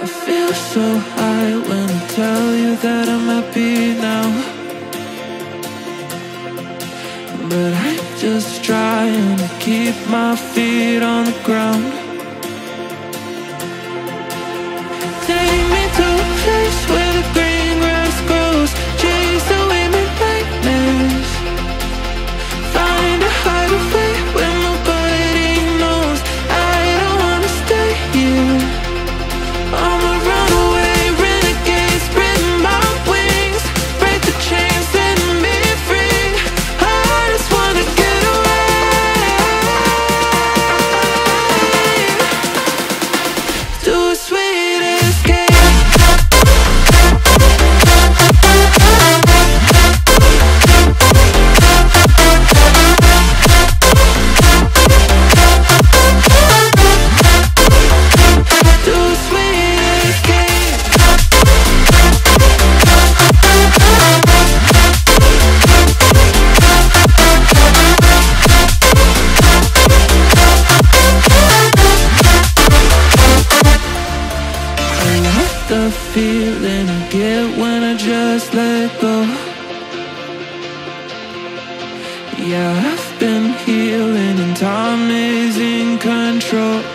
I feel so high when I tell you that I'm happy now. But I'm just trying to keep my feet on the ground. Feeling I get when I just let go. Yeah, I've been healing and time is in control.